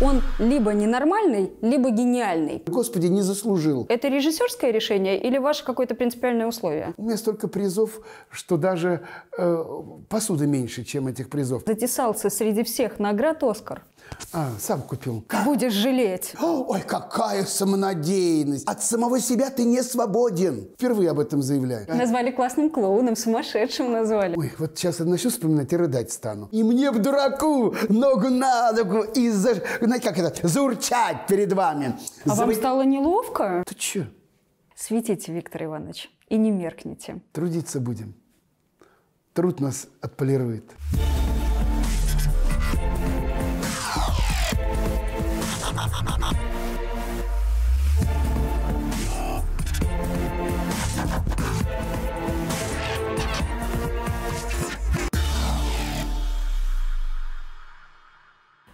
Он либо ненормальный, либо гениальный. Господи, не заслужил. Это режиссерское решение или ваше какое-то принципиальное условие? У меня столько призов, что даже э, посуды меньше, чем этих призов. Затесался среди всех наград «Оскар». А, сам купил. Будешь жалеть. Ой, какая самонадеянность. От самого себя ты не свободен. Впервые об этом заявляю. Назвали классным клоуном, сумасшедшим назвали. Ой, вот сейчас я начну вспоминать и рыдать стану. И мне в дураку ногу на ногу и за, знаете, как это, заурчать перед вами. А вам Завы- стало неловко? Ты че? Светите, Виктор Иванович, и не меркните. Трудиться будем. Труд нас отполирует.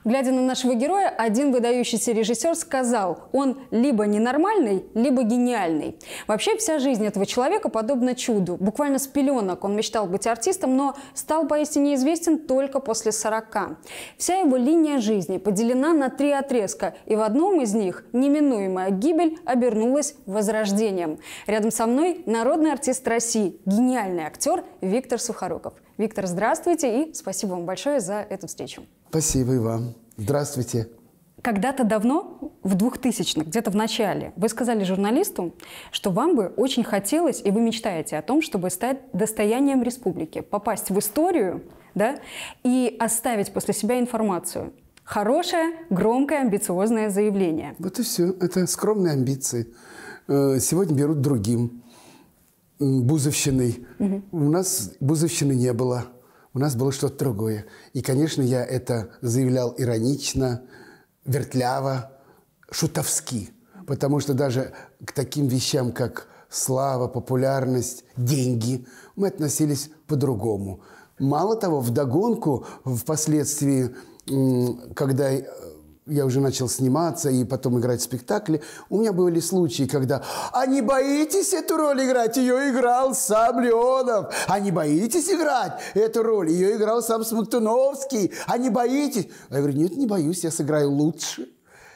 Глядя на нашего героя, один выдающийся режиссер сказал, он либо ненормальный, либо гениальный. Вообще вся жизнь этого человека подобна чуду. Буквально с пеленок он мечтал быть артистом, но стал поистине известен только после 40. Вся его линия жизни поделена на три отрезка, и в одном из них неминуемая гибель обернулась возрождением. Рядом со мной народный артист России, гениальный актер Виктор Сухоруков. Виктор, здравствуйте и спасибо вам большое за эту встречу. Спасибо и вам. Здравствуйте. Когда-то давно, в 2000-х, где-то в начале, вы сказали журналисту, что вам бы очень хотелось, и вы мечтаете о том, чтобы стать достоянием республики, попасть в историю да, и оставить после себя информацию. Хорошее, громкое, амбициозное заявление. Вот и все. Это скромные амбиции. Э, Сегодня берут другим. Бузовщиной. У нас Бузовщины не было. У нас было что-то другое. И, конечно, я это заявлял иронично, вертляво, шутовски. Потому что даже к таким вещам, как слава, популярность, деньги, мы относились по-другому. Мало того, вдогонку, впоследствии, когда э, я уже начал сниматься и потом играть в спектакле, у меня были случаи, когда «А не боитесь эту роль играть? Ее играл сам Леонов. А не боитесь играть эту роль? Ее играл сам Смоктуновский. А не боитесь?» Я говорю «Нет, не боюсь, я сыграю лучше».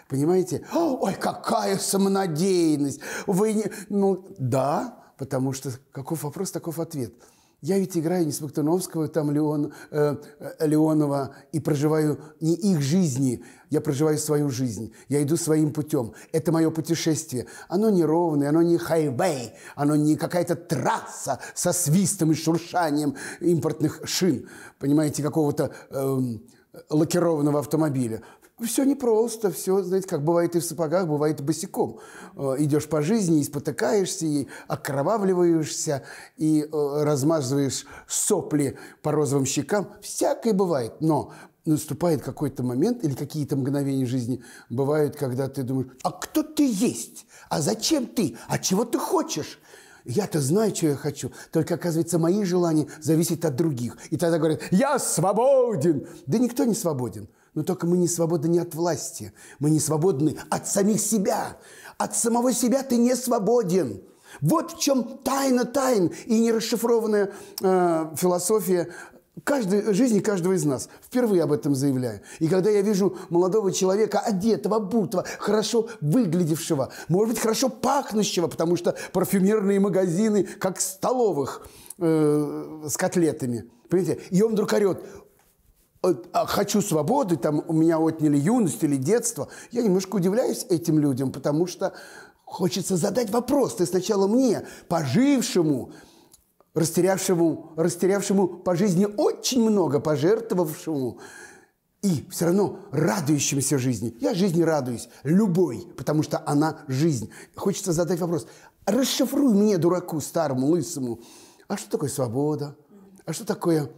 Понимаете? Ой, какая самонадеянность! Вы не... Ну, да, потому что каков вопрос, таков ответ. Я ведь играю не Смоктуновского, там Леон, э, э, Леонова и проживаю не их жизни, я проживаю свою жизнь. Я иду своим путем. Это мое путешествие. Оно не ровное, оно не хайвей, оно не какая-то трасса со свистом и шуршанием импортных шин, понимаете, какого-то эм, лакированного автомобиля. Все непросто, все, знаете, как бывает и в сапогах, бывает и босиком. Э, Идешь по жизни и спотыкаешься, и окровавливаешься, и э, размазываешь сопли по розовым щекам. Всякое бывает, но наступает какой-то момент или какие-то мгновения жизни бывают, когда ты думаешь, а кто ты есть? А зачем ты? А чего ты хочешь? Я-то знаю, что я хочу. Только, оказывается, мои желания зависят от других. И тогда говорят, я свободен. Да никто не свободен. Но только мы не свободны не от власти. Мы не свободны от самих себя. От самого себя ты не свободен. Вот в чем тайна тайн и нерасшифрованная э, философия каждой, жизни каждого из нас. Впервые об этом заявляю. И когда я вижу молодого человека, одетого, обутого, хорошо выглядевшего, может быть, хорошо пахнущего, потому что парфюмерные магазины, как столовых э, с котлетами. Понимаете? И он вдруг орет, «От- а хочу свободы, там у меня отняли юность или детство. Я немножко удивляюсь этим людям, потому что хочется задать вопрос. Ты сначала мне, пожившему, растерявшему, растерявшему по жизни очень много, пожертвовавшему, и все равно радующимся жизни. Я жизни радуюсь, любой, потому что она жизнь. Хочется задать вопрос. Расшифруй мне, дураку, старому, лысому, а что такое свобода? А что такое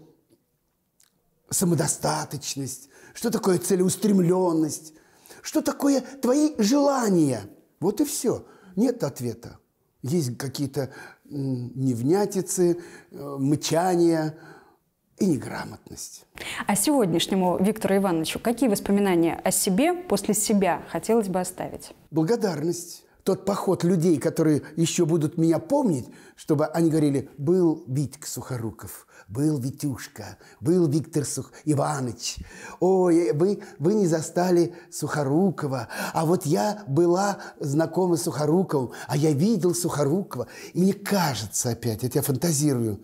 самодостаточность? Что такое целеустремленность? Что такое твои желания? Вот и все. Нет ответа. Есть какие-то невнятицы, э, мычания и неграмотность. А сегодняшнему Виктору Ивановичу какие воспоминания о себе после себя хотелось бы оставить? Благодарность. Тот поход людей, которые еще будут меня помнить, чтобы они говорили, был Витька Сухоруков, был Витюшка, был Виктор Сух... Иванович. Ой, вы, вы не застали Сухорукова, а вот я была знакома с Сухоруковым, а я видел Сухорукова. И мне кажется опять, я тебя фантазирую,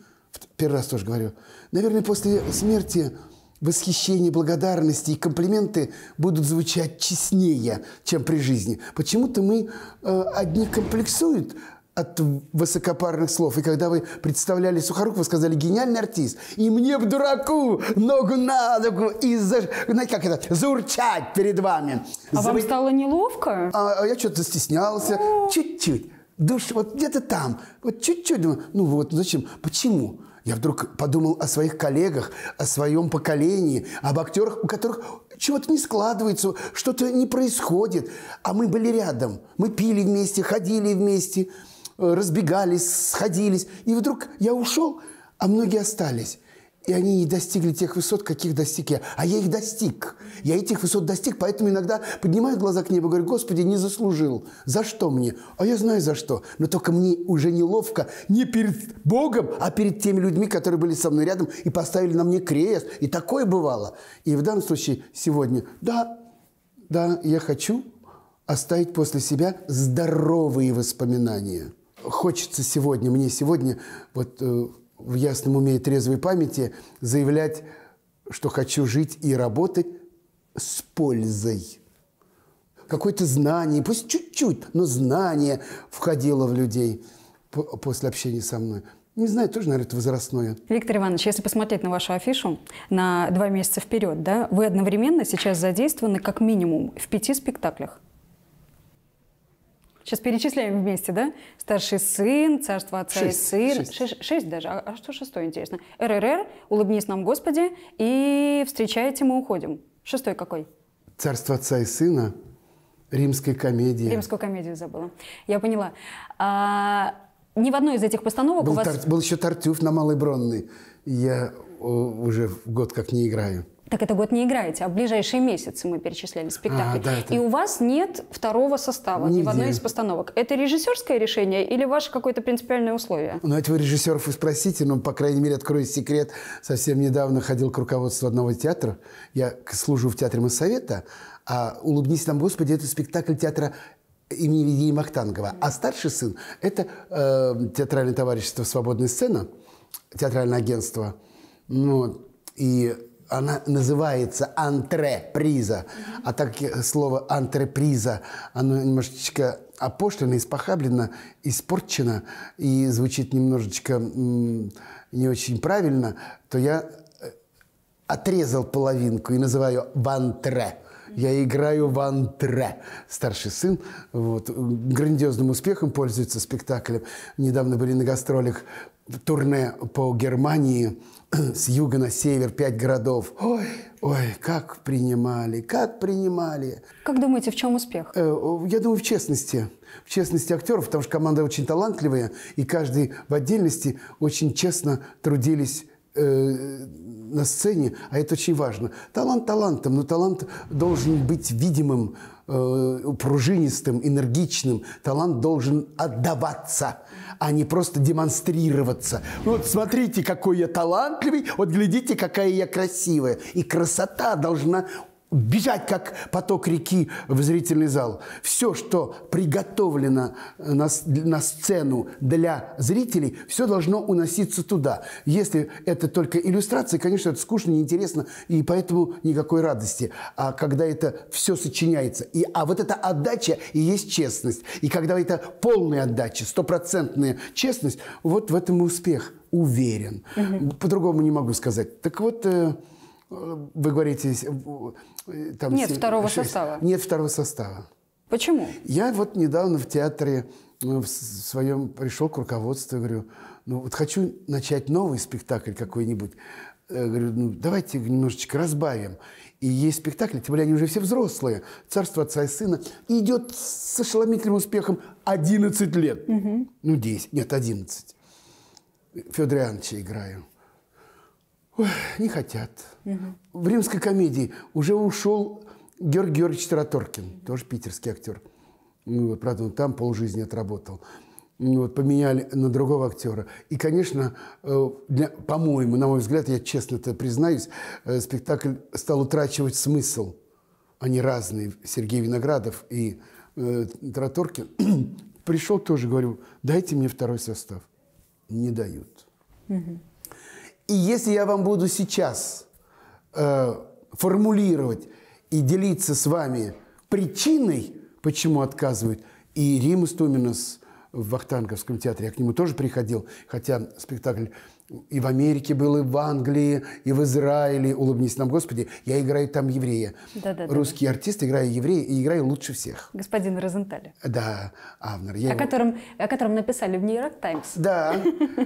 первый раз тоже говорю, наверное, после смерти восхищение, благодарности и комплименты будут звучать честнее, чем при жизни. Почему-то мы э, одни комплексуют от высокопарных слов. И когда вы представляли Сухорукова, сказали «гениальный артист», и мне в дураку ногу на ногу и, за, знаете, как это, заурчать перед вами. А За... вам стало неловко? А, а я что-то стеснялся. Чуть-чуть. Душ, вот где-то там. Вот чуть-чуть. Думаю, ну вот, зачем? Почему? Я вдруг подумал о своих коллегах, о своем поколении, об актерах, у которых чего-то не складывается, что-то не происходит. А мы были рядом. Мы пили вместе, ходили вместе, э, разбегались, сходились. И вдруг я ушел, а многие остались. И они не достигли тех высот, каких достиг я. А я их достиг. Я этих высот достиг, поэтому иногда поднимаю глаза к небу говорю, Господи, не заслужил. За что мне? А я знаю за что. Но только мне уже неловко не перед Богом, а перед теми людьми, которые были со мной рядом и поставили на мне крест. И такое бывало. И в данном случае сегодня, да, да, я хочу оставить после себя здоровые воспоминания. Хочется сегодня, мне сегодня вот э, в ясном уме и трезвой памяти заявлять, что хочу жить и работать с пользой. Какое-то знание, пусть чуть-чуть, но знание входило в людей после общения со мной. Не знаю, тоже, наверное, это возрастное. Виктор Иванович, если посмотреть на вашу афишу на два месяца вперед, да, вы одновременно сейчас задействованы как минимум в пяти спектаклях. Сейчас перечисляем вместе, да? Старший сын, царство отца шесть, и сын. Шесть. Шесть, шесть даже. А, а что шестой, интересно? РРР, улыбнись нам, Господи, и встречайте, мы уходим. Шестой какой? Царство отца и сына, римская комедия. Римскую комедию забыла. Я поняла. А, ни в одной из этих постановок был у вас... Тар... Был еще Тартюф на Малой Бронной. Я уже год как не играю. Так это год не играете, а в ближайшие месяцы мы перечисляли спектакли. А, да, это... И у вас нет второго состава Нигде. ни в одной из постановок. Это режиссерское решение или ваше какое-то принципиальное условие? Ну, это вы режиссеров вы спросите, но, по крайней мере, открою секрет. Совсем недавно ходил к руководству одного театра. Я служу в театре Моссовета, а «Улыбнись нам, Господи» – это спектакль театра имени Вильгельма Махтангова. А старший сын – это э, театральное товарищество «Свободная сцена», театральное агентство. Ну, и она называется антреприза. А так слово антреприза, оно немножечко опошлено, испохаблено, испорчено и звучит немножечко не очень правильно, то я э, отрезал половинку и называю вантре. Я играю в антре. Старший сын вот, грандиозным успехом пользуется спектаклем. Недавно были на гастролях турне по Германии с юга на север, пять городов. Ой, ой, как принимали, как принимали. Как думаете, в чем успех? Э, я думаю, в честности. В честности актеров, потому что команда очень талантливая, и каждый в отдельности очень честно трудились э, на сцене, а это очень важно. Талант талантом, но талант должен быть видимым, э, пружинистым, энергичным. Талант должен отдаваться, а не просто демонстрироваться. Вот смотрите, какой я талантливый, вот глядите, какая я красивая. И красота должна бежать, как поток реки в зрительный зал. Все, что приготовлено на, на сцену для зрителей, все должно уноситься туда. Если это только иллюстрация, конечно, это скучно, неинтересно, и поэтому никакой радости. А когда это все сочиняется, и, а вот эта отдача и есть честность. И когда это полная отдача, стопроцентная честность, вот в этом и успех. Уверен. Угу. По-другому не могу сказать. Так вот... Э, вы говорите, э, там нет 7, второго 6. состава. Нет второго состава. Почему? Я вот недавно в театре ну, в своем пришел к руководству и говорю, ну вот хочу начать новый спектакль какой-нибудь. Я э, говорю, ну давайте немножечко разбавим. И есть спектакли, тем более они уже все взрослые. «Царство отца и сына» идет с ошеломительным успехом 11 лет. Угу. Ну, 10, нет, 11. Федор Ивановича играю. Ой, не хотят. Угу. В римской комедии уже ушел Георгий Георгиевич Тараторкин, тоже питерский актер. Вот, правда, он там полжизни отработал. Ну, вот, поменяли на другого актера. И, конечно, э, для, по-моему, на мой взгляд, я честно это признаюсь, э, спектакль стал утрачивать смысл. Они разные, Сергей Виноградов и э, Траторкин. Пришел тоже, говорю, дайте мне второй состав. Не дают. Угу. И если я вам буду сейчас э, формулировать и делиться с вами причиной, почему отказывают, и Рима Стуминас в Вахтанговском театре, я к нему тоже приходил, хотя спектакль и в Америке был, и в Англии, и в Израиле. Улыбнись нам, Господи. Я играю там еврея. Да, да, Русский да. артист, играю еврея и играю лучше всех. Господин Розенталь. Да, Авнер. Я о, его... котором, о котором написали в «Нью-Йорк Таймс». Да,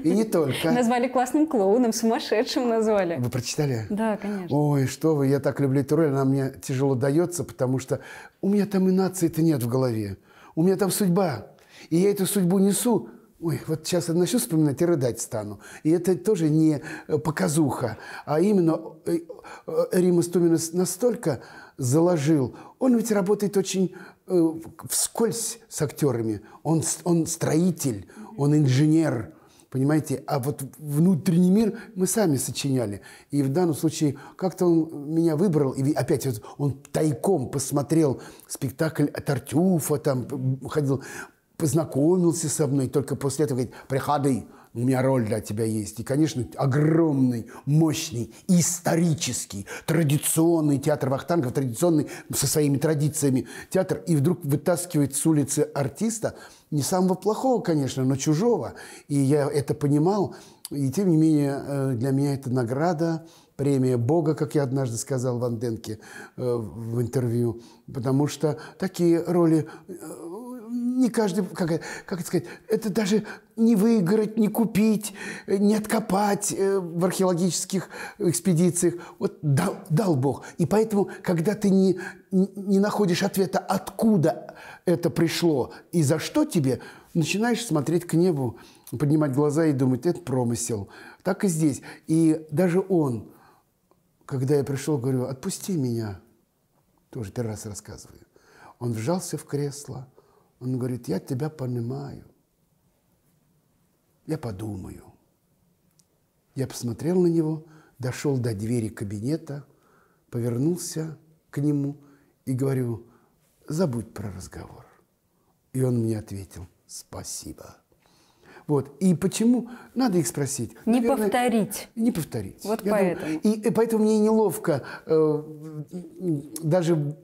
и не только. Назвали классным клоуном, сумасшедшим назвали. Вы прочитали? Да, конечно. Ой, что вы, я так люблю эту роль, она мне тяжело дается, потому что у меня там и нации-то нет в голове. У меня там судьба. И я эту судьбу несу Ой, вот сейчас я начну вспоминать и рыдать стану. И это тоже не э, показуха, а именно э, э, Рима Стуминас настолько заложил. Он ведь работает очень э, вскользь с актерами. Он, он строитель, он инженер, понимаете? А вот внутренний мир мы сами сочиняли. И в данном случае как-то он меня выбрал, и опять вот он тайком посмотрел спектакль Тартюфа, там ходил познакомился со мной, только после этого говорит, приходи, у меня роль для тебя есть. И, конечно, огромный, мощный, исторический, традиционный театр Вахтангов, традиционный со своими традициями театр, и вдруг вытаскивает с улицы артиста, не самого плохого, конечно, но чужого. И я это понимал, и тем не менее э, для меня это награда, премия Бога, как я однажды сказал Ван Денке э, в интервью, потому что такие роли э, не каждый, как, как это сказать, это даже не выиграть, не купить, не откопать э, в археологических экспедициях. Вот дал, дал Бог. И поэтому, когда ты не, не находишь ответа, откуда это пришло и за что тебе, начинаешь смотреть к небу, поднимать глаза и думать, это промысел. Так и здесь. И даже он, когда я пришел, говорю, отпусти меня, тоже первый раз рассказываю. Он вжался в кресло – он говорит, я тебя понимаю. Я подумаю. Я посмотрел на него, дошел до двери кабинета, повернулся к нему и говорю, забудь про разговор. И он мне ответил, спасибо. Вот. И почему? Надо их спросить. Не Наверное, повторить. Не повторить. Вот Я поэтому. Думаю, и, и поэтому мне неловко э, даже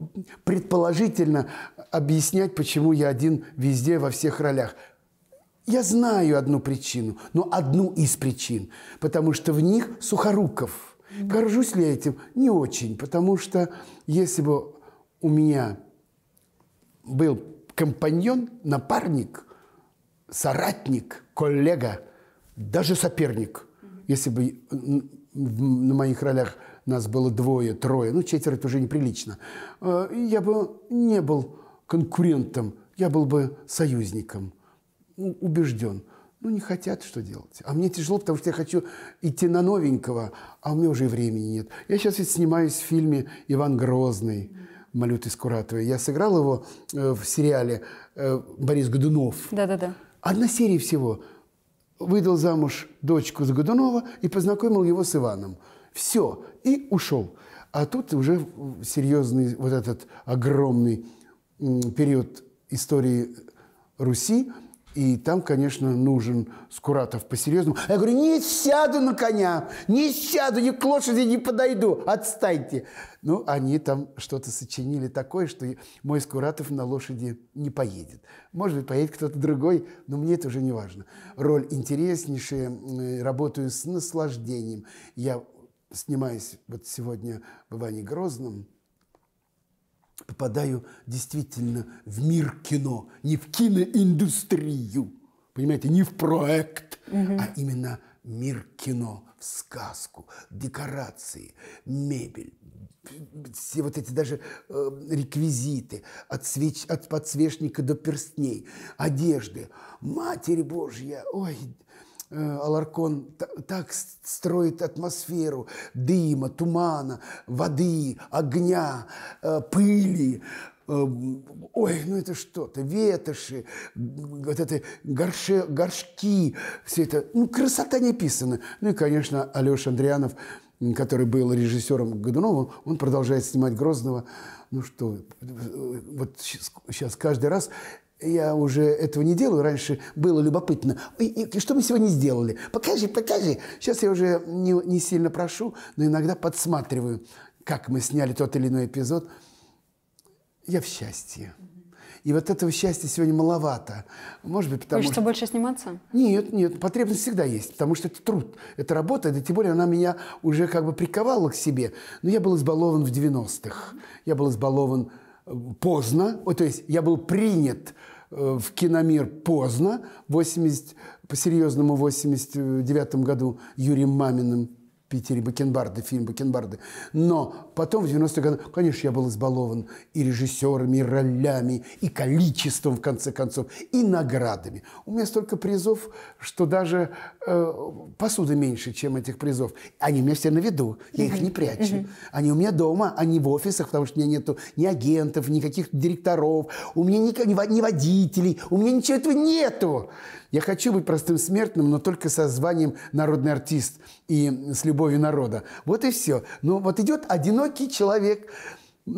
предположительно объяснять, почему я один везде, во всех ролях. Я знаю одну причину, но одну из причин, потому что в них Сухоруков. Горжусь ли я этим? Не очень, потому что если бы у меня был компаньон, напарник, соратник, коллега, даже соперник. Если бы на моих ролях нас было двое, трое, ну, четверо – это уже неприлично, э, я бы не был конкурентом, я был бы союзником, ну, убежден. Ну, не хотят, что делать. А мне тяжело, потому что я хочу идти на новенького, а у меня уже и времени нет. Я сейчас ведь снимаюсь в фильме «Иван Грозный», Малюты Скуратовой. Я сыграл его э, в сериале э, Борис Годунов. Да-да-да. Одна серия всего. Выдал замуж дочку за Годунова и познакомил его с Иваном. Все. И ушел. А тут уже серьезный вот этот огромный период истории Руси – и там, конечно, нужен Скуратов по-серьезному. Я говорю, не сяду на коня, не сяду, ни к лошади не подойду, отстаньте. Ну, они там что-то сочинили такое, что мой Скуратов на лошади не поедет. Может быть, поедет кто-то другой, но мне это уже не важно. Роль интереснейшая, работаю с наслаждением. Я снимаюсь вот сегодня в Иване Грозном, попадаю действительно в мир кино, не в киноиндустрию, понимаете, не в проект, угу. а именно мир кино, в сказку, декорации, мебель, все вот эти даже э, реквизиты, от, свеч, от подсвечника до перстней, одежды. Матерь Божья, ой, Аларкон так строит атмосферу дыма, тумана, воды, огня, э, пыли. ой, ну это что-то, ветоши, вот это горше, горшки, все это, ну, красота не описана. Ну и, конечно, Алеша Андрианов, который был режиссером Годунова, он продолжает снимать Грозного. Ну что, вот сейчас каждый раз я уже этого не делаю. Раньше было любопытно. И, и, что мы сегодня сделали? Покажи, покажи. Сейчас я уже не, не сильно прошу, но иногда подсматриваю, как мы сняли тот или иной эпизод. Я в счастье. И вот этого счастья сегодня маловато. Может быть, потому Хочется что... больше сниматься? Нет, нет, потребность всегда есть, потому что это труд, это работа, да тем более она меня уже как бы приковала к себе. Но я был избалован в 90-х. Я был избалован поздно, то есть я был принят э, в киномир поздно, 80, по-серьезному в 89 году Юрием Маминым Питере Бакенбарды, фильм Бакенбарды. Но потом, в 90-е годы, конечно, я был избалован и режиссерами, и ролями, и количеством, в конце концов, и наградами. У меня столько призов, что даже э, посуды меньше, чем этих призов. Они у меня все на виду, я их не прячу. Они у меня дома, они в офисах, потому что у меня нету ни агентов, никаких директоров, у меня ни, ни водителей, у меня ничего этого нету. Я хочу быть простым смертным, но только со званием народный артист и с любовью народа. Вот и все. Но вот идет одинокий человек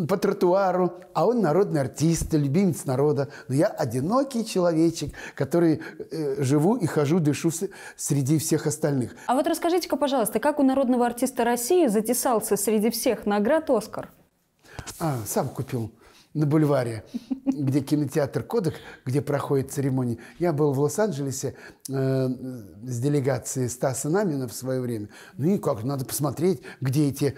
по тротуару, а он народный артист, любимец народа. Но я одинокий человечек, который э, живу и хожу, дышу среди всех остальных. А вот расскажите-ка, пожалуйста, как у народного артиста России затесался среди всех наград «Оскар»? А, сам купил на бульваре, где кинотеатр «Кодек», где проходит церемония. Я был в Лос-Анджелесе э, с делегацией Стаса Намина в свое время. Ну и как, надо посмотреть, где эти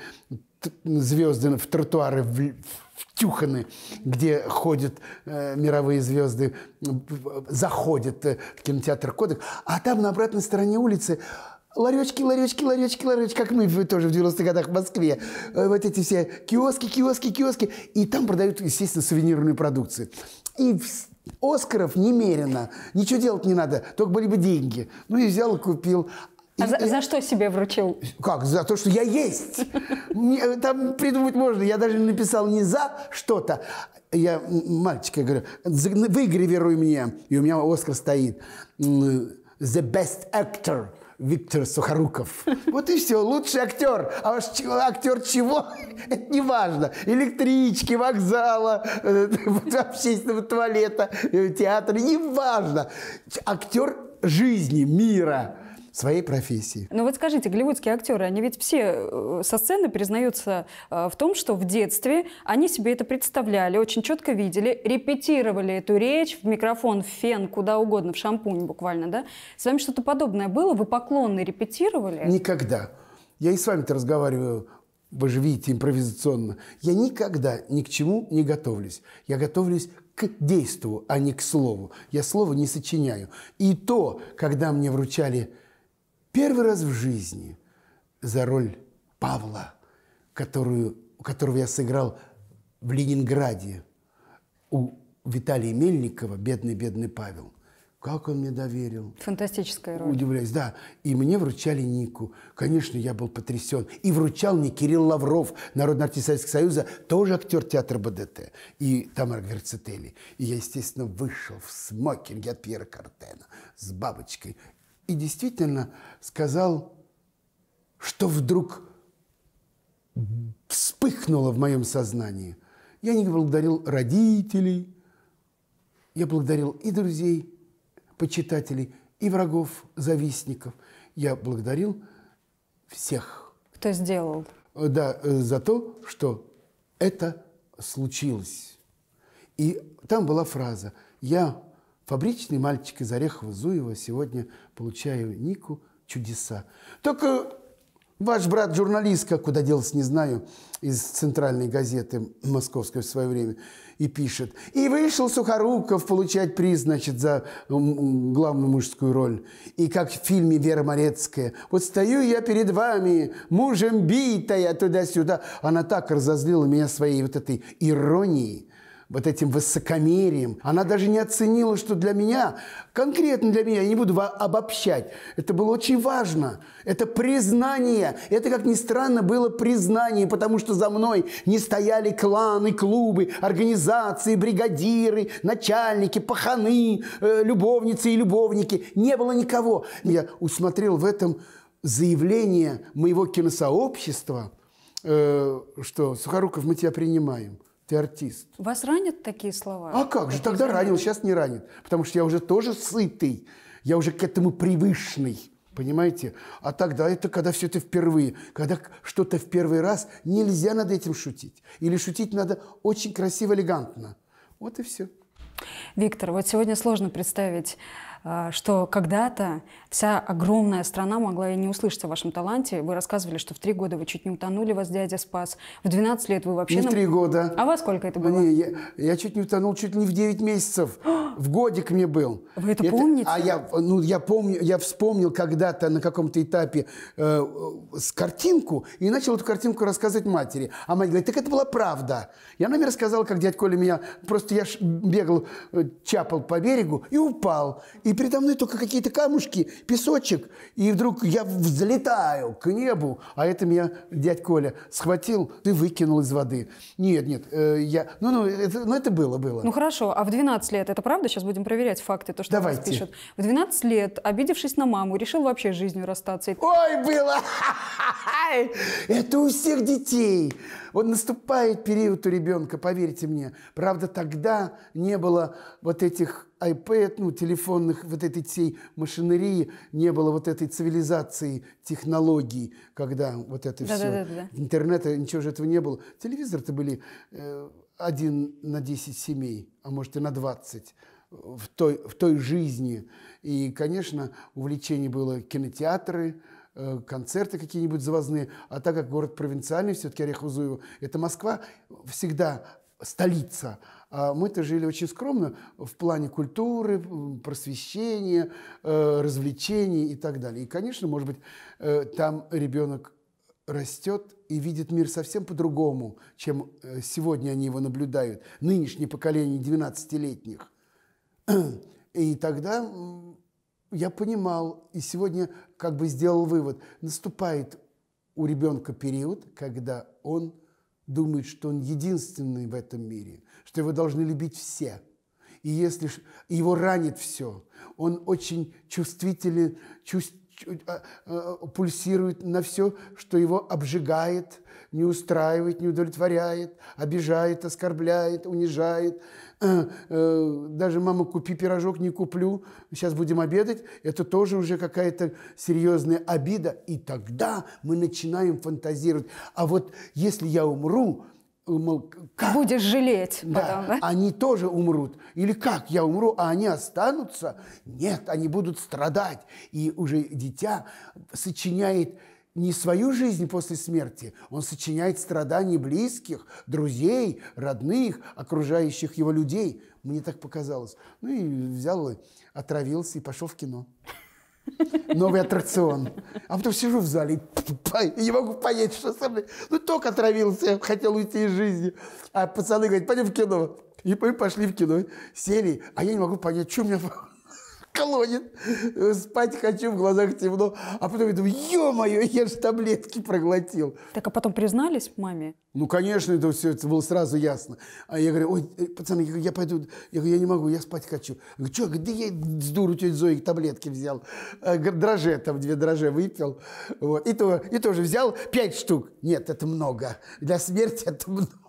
звезды в тротуары втюханы, где ходят э, мировые звезды, заходят э, в кинотеатр «Кодек». А там на обратной стороне улицы Ларечки, ларечки, ларечки, ларечки, как мы тоже в 90-х годах в Москве. Э, вот эти все киоски, киоски, киоски. И там продают, естественно, сувенирную продукцию. И Оскаров немерено. Ничего делать не надо, только были бы деньги. Ну и взял и купил. А за, за что себе вручил? Как? За то, что я есть. Там придумать можно. Я даже написал не за что-то. Я мальчика говорю, выгравируй мне. И у меня Оскар стоит. The best actor – Виктор Сухоруков. Вот и все, лучший актер. А уж актер чего? Это не важно. Электрички, вокзала, э, общественного туалета, э, театра, не важно. Актер жизни, мира своей профессии. Ну вот скажите, голливудские актеры, они ведь все э, со сцены признаются э, в том, что в детстве они себе это представляли, очень четко видели, репетировали эту речь в микрофон, в фен, куда угодно, в шампунь буквально, да? С вами что-то подобное было? Вы поклонно репетировали? Никогда. Я и с вами-то разговариваю вы же видите, импровизационно. Я никогда ни к чему не готовлюсь. Я готовлюсь к действию, а не к слову. Я слово не сочиняю. И то, когда мне вручали Первый раз в жизни за роль Павла, которую, которого я сыграл в Ленинграде у Виталия Мельникова, бедный-бедный Павел. Как он мне доверил. Фантастическая роль. Удивляюсь, да. И мне вручали Нику. Конечно, я был потрясен. И вручал мне Кирилл Лавров, народный артист Советского Союза, тоже актер театра БДТ. И Тамара Гверцетели. И я, естественно, вышел в смокинге от Пьера Картена с бабочкой и действительно сказал, что вдруг вспыхнуло в моем сознании. Я не благодарил родителей, я благодарил и друзей, почитателей, и врагов, завистников. Я благодарил всех. Кто сделал? Да, за то, что это случилось. И там была фраза «Я Фабричный мальчик из Орехова-Зуева сегодня получаю Нику чудеса. Только ваш брат журналистка, куда делся, не знаю, из центральной газеты московской в свое время, и пишет. И вышел Сухоруков получать приз, значит, за главную мужскую роль. И как в фильме Вера Морецкая. Вот стою я перед вами, мужем битая, туда-сюда. Она так разозлила меня своей вот этой иронией, вот этим высокомерием. Она даже не оценила, что для меня, конкретно для меня, я не буду обобщать, это было очень важно. Это признание. Это, как ни странно, было признание, потому что за мной не стояли кланы, клубы, организации, бригадиры, начальники, паханы, э, любовницы и любовники. Не было никого. Я усмотрел в этом заявление моего киносообщества, э, что «Сухоруков, мы тебя принимаем». Ты артист. Вас ранят такие слова? А как же, тогда ранил, сейчас не ранит. Потому что я уже тоже сытый, я уже к этому привычный. Понимаете? А тогда это когда все это впервые. Когда что-то в первый раз, нельзя над этим шутить. Или шутить надо очень красиво, элегантно. Вот и все. Виктор, вот сегодня сложно представить что когда-то вся огромная страна могла и не услышать о вашем таланте. Вы рассказывали, что в три года вы чуть не утонули, вас дядя спас. В 12 лет вы вообще... Не в три года. А во сколько это было? Не, я, я чуть не утонул, чуть не в 9 месяцев. в годик мне был. Вы это, это помните? А я, ну, я помню, я вспомнил когда-то на каком-то этапе э, с картинку и начал эту картинку рассказывать матери. А мать говорит, так это была правда. И она мне рассказала, как дядь Коля меня... Просто я бегал, э, чапал по берегу и упал. И и передо мной только какие-то камушки, песочек, и вдруг я взлетаю к небу, а это меня дядь Коля схватил и выкинул из воды. Нет, нет, э, я... Ну, ну, это, ну, это было, было. Ну, хорошо, а в 12 лет, это правда? Сейчас будем проверять факты, то, что Давайте. вас пишут. В 12 лет, обидевшись на маму, решил вообще с жизнью расстаться. Ой, было! Это у всех детей. Вот наступает период у ребенка, поверьте мне. Правда, тогда не было вот этих iPad, ну, телефонных, вот этой всей машинерии, не было вот этой цивилизации технологий, когда вот это да, все. Да, да, да. Интернета, ничего же этого не было. Телевизор-то были э, один на 10 семей, а может и на 20 в той, в той жизни. И, конечно, увлечение было кинотеатры, концерты какие-нибудь завозные. А так как город провинциальный, все-таки Орехово-Зуево, это Москва всегда столица. А мы-то жили очень скромно в плане культуры, просвещения, э, развлечений и так далее. И, конечно, может быть, э, там ребенок растет и видит мир совсем по-другому, чем сегодня они его наблюдают, нынешнее поколение 12-летних. И тогда я понимал, и сегодня как бы сделал вывод, наступает у ребенка период, когда он думает, что он единственный в этом мире, что его должны любить все. И если его ранит все, он очень чувствителен, чувств, а, а, пульсирует на все, что его обжигает, не устраивает, не удовлетворяет, обижает, оскорбляет, унижает. Э, э, даже мама, купи пирожок, не куплю, сейчас будем обедать. Это тоже уже какая-то серьезная обида. И тогда мы начинаем фантазировать. А вот если я умру, мол, как? Будешь жалеть да, потом, да? Они тоже умрут. Или как, я умру, а они останутся? Нет, они будут страдать. И уже дитя сочиняет не свою жизнь после смерти, он сочиняет страдания близких, друзей, родных, окружающих его людей. Мне так показалось. Ну и взял, отравился и пошел в кино новый аттракцион. А потом сижу в зале и не могу понять, что со мной. Ну, только отравился, хотел уйти из жизни. А пацаны говорят, пойдем в кино. И мы пошли в кино, сели, а я не могу понять, что у меня колонит. Спать хочу, в глазах темно. А потом я думаю, ё-моё, я же таблетки проглотил. Так, а потом признались маме? Ну, конечно, это все это было сразу ясно. А я говорю, ой, э, пацаны, я, я пойду, я говорю, я не могу, я спать хочу. Я говорю, что, да я с дуру тетя Зои таблетки взял. А, дроже, там две дроже выпил. Вот. И, то, и тоже взял пять штук. Нет, это много. Для смерти это много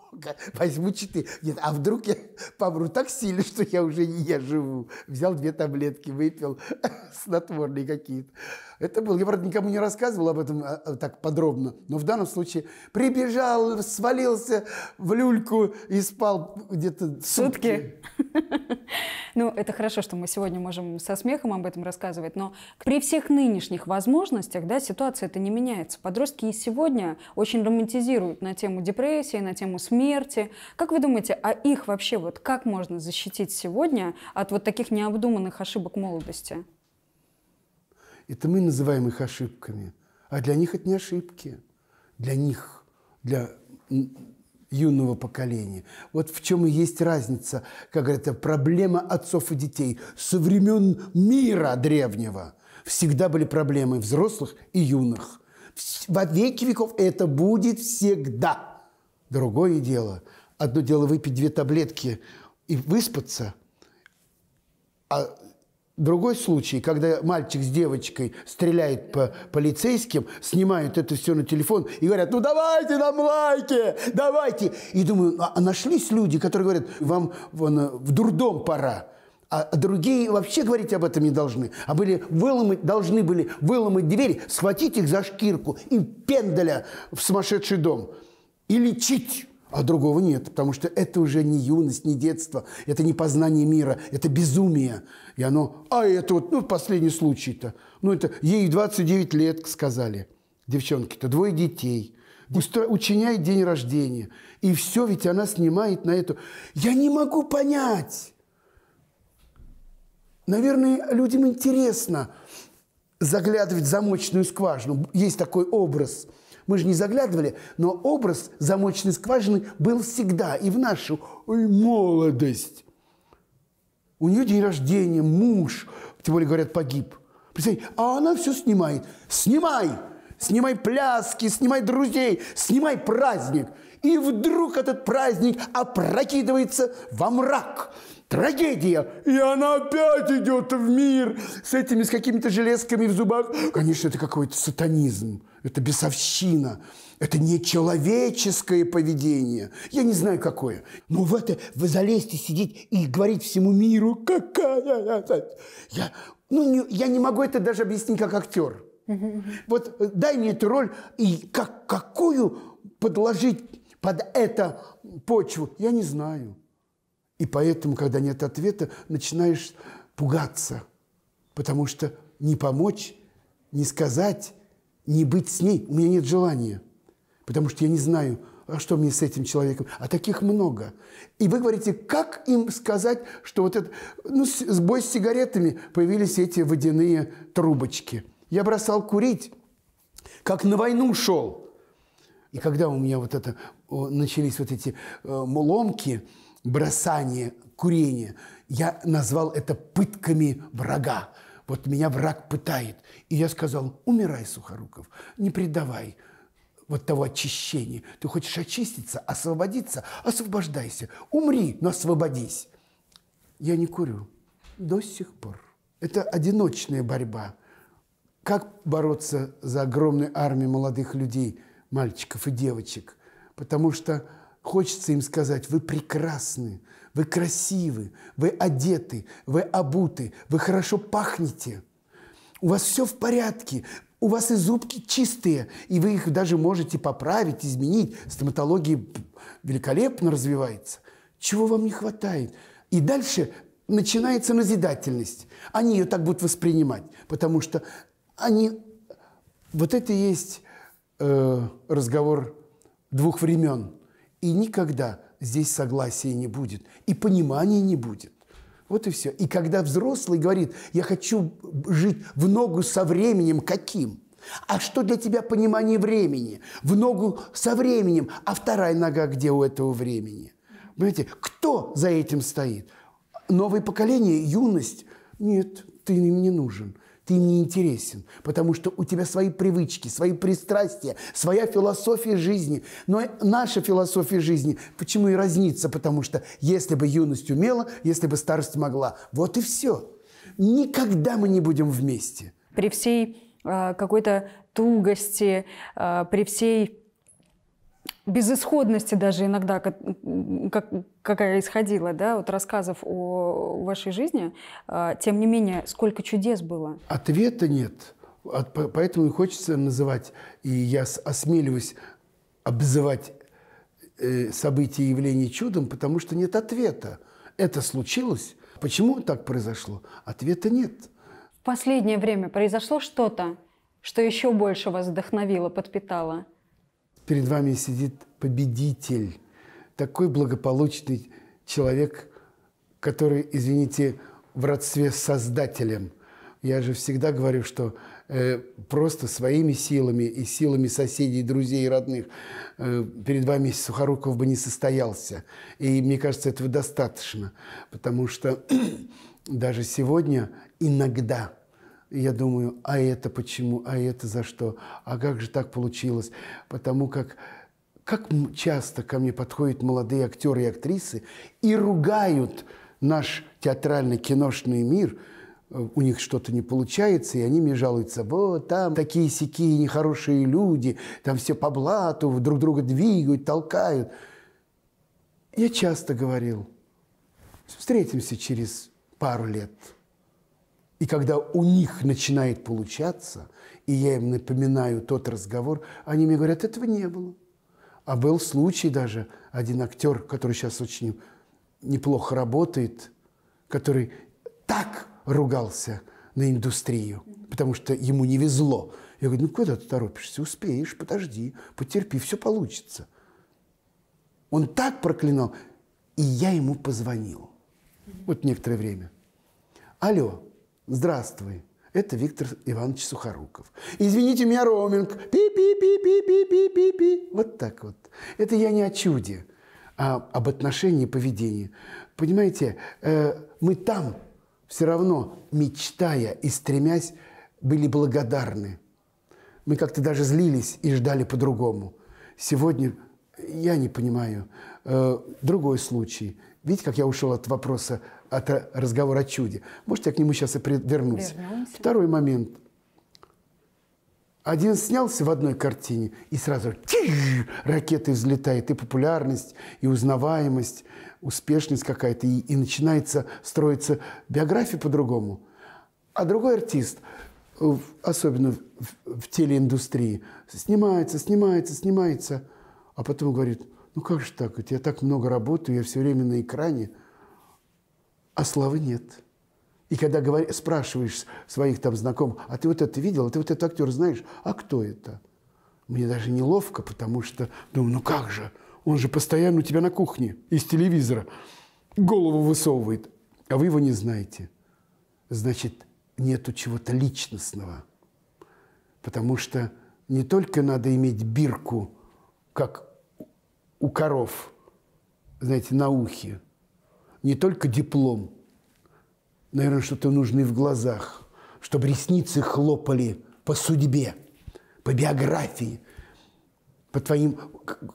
возьму четыре. Нет, а вдруг я помру так сильно, что я уже не я живу. Взял две таблетки, выпил, снотворные какие-то. Это было, я, правда, никому не рассказывал об этом а, а, так подробно, но в данном случае прибежал, свалился в люльку и спал где-то сутки. Ну, это хорошо, что мы сегодня можем со смехом об этом рассказывать, но при всех нынешних возможностях, да, ситуация это не меняется. Подростки и сегодня очень романтизируют на тему депрессии, на тему смерти. Как вы думаете, а их вообще вот как можно защитить сегодня от вот таких необдуманных ошибок молодости? Это мы называем их ошибками. А для них это не ошибки. Для них, для юного поколения. Вот в чем и есть разница, как говорят, проблема отцов и детей. Со времен мира древнего всегда были проблемы взрослых и юных. Во веки веков это будет всегда. Другое дело. Одно дело выпить две таблетки и выспаться, а Другой случай, когда мальчик с девочкой стреляет по полицейским, снимают это все на телефон и говорят, ну давайте нам лайки, давайте. И думаю, а нашлись люди, которые говорят, вам вон, в дурдом пора. А другие вообще говорить об этом не должны. А были выломать, должны были выломать двери, схватить их за шкирку и пендаля в сумасшедший дом. И лечить а другого нет, потому что это уже не юность, не детство, это не познание мира, это безумие. И оно, а это вот, ну, последний случай-то, ну, это ей 29 лет сказали, девчонки-то, двое детей, учиняет день рождения. И все, ведь она снимает на эту. Я не могу понять. Наверное, людям интересно заглядывать в замочную скважину. Есть такой образ – мы же не заглядывали, но образ замочной скважины был всегда и в нашу ой, молодость. У нее день рождения, муж, тем более, говорят, погиб. Представляете, а она все снимает. Снимай! Снимай пляски, снимай друзей, снимай праздник. И вдруг этот праздник опрокидывается во мрак – трагедия. И она опять идет в мир с этими, с какими-то железками в зубах. Конечно, это какой-то сатанизм, это бесовщина, это нечеловеческое поведение. Я не знаю, какое. Но в это вы залезьте сидеть и говорить всему миру, какая я... Я, ну, не, я не могу это даже объяснить как актер. Вот э, дай мне эту роль, и как, какую подложить под это почву, я не знаю. И поэтому, когда нет ответа, начинаешь пугаться, потому что не помочь, не сказать, не быть с ней, у меня нет желания, потому что я не знаю, а что мне с этим человеком? А таких много. И вы говорите, как им сказать, что вот это... Ну, с бой с сигаретами появились эти водяные трубочки. Я бросал курить, как на войну шел. И когда у меня вот это начались вот эти э, ломки, бросание курения, я назвал это пытками врага. Вот меня враг пытает. И я сказал, умирай, Сухоруков, не предавай вот того очищения. Ты хочешь очиститься, освободиться? Освобождайся. Умри, но освободись. Я не курю до сих пор. Это одиночная борьба. Как бороться за огромную армию молодых людей, мальчиков и девочек? Потому что Хочется им сказать, вы прекрасны, вы красивы, вы одеты, вы обуты, вы хорошо пахнете. У вас все в порядке, у вас и зубки чистые, и вы их даже можете поправить, изменить. Стоматология великолепно развивается. Чего вам не хватает? И дальше начинается назидательность. Они ее так будут воспринимать, потому что они... Вот это и есть э, разговор двух времен – и никогда здесь согласия не будет, и понимания не будет. Вот и все. И когда взрослый говорит, я хочу жить в ногу со временем, каким? А что для тебя понимание времени? В ногу со временем. А вторая нога где у этого времени? Понимаете, кто за этим стоит? Новое поколение, юность? Нет, ты им не нужен ты им не интересен, потому что у тебя свои привычки, свои пристрастия, своя философия жизни. Но наша философия жизни почему и разнится? Потому что если бы юность умела, если бы старость могла, вот и все. Никогда мы не будем вместе. При всей э, какой-то тугости, э, при всей безысходности даже иногда, как, как, какая исходила, да, от рассказов о вашей жизни, а, тем не менее, сколько чудес было? Ответа нет. Поэтому и хочется называть, и я осмеливаюсь обзывать э, события и явления чудом, потому что нет ответа. Это случилось. Почему так произошло? Ответа нет. В последнее время произошло что-то, что еще больше вас вдохновило, подпитало? Перед вами сидит победитель, такой благополучный человек, который, извините, в родстве с Создателем. Я же всегда говорю, что э, просто своими силами и силами соседей, друзей и родных э, перед вами Сухоруков бы не состоялся. И мне кажется, этого достаточно, потому что даже сегодня иногда я думаю, а это почему, а это за что, а как же так получилось? Потому как как часто ко мне подходят молодые актеры и актрисы и ругают наш театральный киношный мир, э, у них что-то не получается, и они мне жалуются, вот там такие сякие нехорошие люди, там все по блату, друг друга двигают, толкают. Я часто говорил, встретимся через пару лет. И когда у них начинает получаться, и я им напоминаю тот разговор, они мне говорят, этого не было. А был случай даже, один актер, который сейчас очень неплохо работает, который так ругался на индустрию, потому что ему не везло. Я говорю, ну куда ты торопишься? Успеешь, подожди, потерпи, все получится. Он так проклинал, и я ему позвонил. Вот некоторое время. Алло, здравствуй. Это Виктор Иванович Сухоруков. Извините меня, роуминг. Пи-пи-пи-пи-пи-пи-пи-пи. Вот так вот. Это я не о чуде, а об отношении и поведении. Понимаете, э, мы там все равно, мечтая и стремясь, были благодарны. Мы как-то даже злились и ждали по-другому. Сегодня я не понимаю. Э, другой случай. Видите, как я ушел от вопроса, от разговора о чуде. Может, я к нему сейчас и вернусь. Вернемся. Второй момент. Один снялся в одной картине, и сразу тих, ракеты взлетает, и популярность, и узнаваемость, успешность какая-то, и, и начинается строиться биография по-другому. А другой артист, особенно в, в телеиндустрии, снимается, снимается, снимается, а потом говорит, ну как же так, я так много работаю, я все время на экране, а славы нет. И когда говор... спрашиваешь своих там знакомых, а ты вот это видел, а ты вот этот актер знаешь, а кто это? Мне даже неловко, потому что думаю, ну как же, он же постоянно у тебя на кухне из телевизора голову высовывает, а вы его не знаете. Значит, нету чего-то личностного. Потому что не только надо иметь бирку, как у коров, знаете, на ухе, не только диплом – наверное, что-то нужно и в глазах, чтобы ресницы хлопали по судьбе, по биографии, по твоим,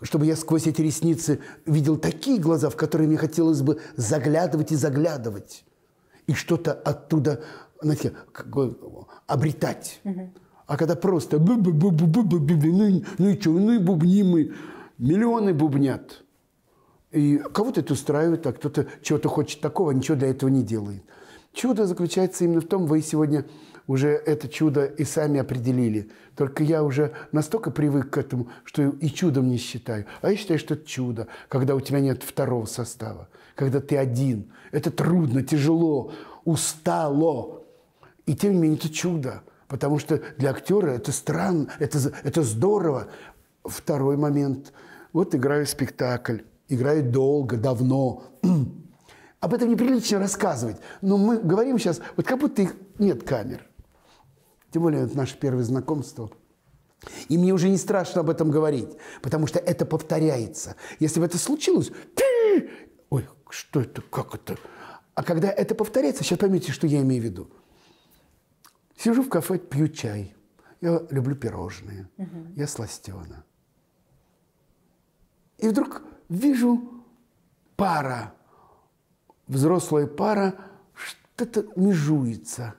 чтобы я сквозь эти ресницы видел такие глаза, в которые мне хотелось бы заглядывать и заглядывать, и что-то оттуда, знаете, как бы обретать. А когда просто ну и что, ну и бубни мы, миллионы бубнят. И кого-то это устраивает, а кто-то чего-то хочет такого, ничего для этого не делает. Чудо заключается именно в том, вы сегодня уже это чудо и сами определили. Только я уже настолько привык к этому, что и чудом не считаю. А я считаю, что это чудо, когда у тебя нет второго состава, когда ты один. Это трудно, тяжело, устало. И тем не менее это чудо, потому что для актера это странно, это, это здорово. Второй момент. Вот играю спектакль, играю долго, давно. Об этом неприлично рассказывать. Но мы говорим сейчас, вот как будто их нет камер. Тем более это наше первое знакомство. И мне уже не страшно об этом говорить, потому что это повторяется. Если бы это случилось, ой, что это, как это? А когда это повторяется, сейчас поймите, что я имею в виду. Сижу в кафе, пью чай. Я люблю пирожные. Угу. Я сластена. И вдруг вижу пара взрослая пара что-то межуется.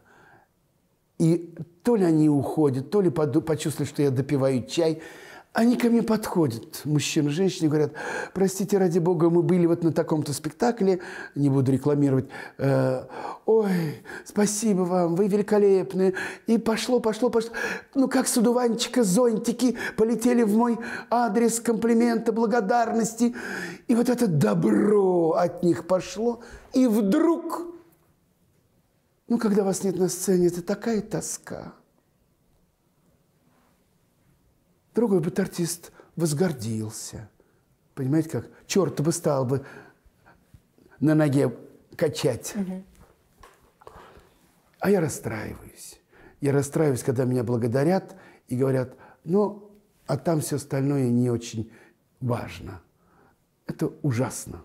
И то ли они уходят, то ли почувствовали, что я допиваю чай – они ко мне подходят, мужчина, женщины, говорят, простите, ради бога, мы были вот на таком-то спектакле, не буду рекламировать, э, ой, спасибо вам, вы великолепны. И пошло, пошло, пошло. Ну, как с удуванчика зонтики полетели в мой адрес комплимента, благодарности. И вот это добро от них пошло. И вдруг, ну, когда вас нет на сцене, это такая тоска – Другой бы артист возгордился. Понимаете как? Черт бы стал бы на ноге качать. Угу. А я расстраиваюсь. Я расстраиваюсь, когда меня благодарят и говорят, ну, а там все остальное не очень важно. Это ужасно.